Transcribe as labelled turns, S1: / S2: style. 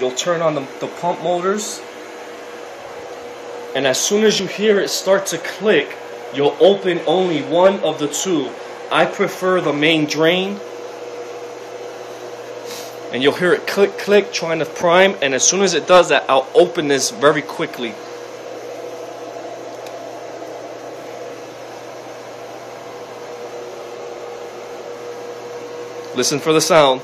S1: you'll turn on the, the pump motors. And as soon as you hear it start to click, you'll open only one of the two. I prefer the main drain. And you'll hear it click, click, trying to prime. And as soon as it does that, I'll open this very quickly. Listen for the sound.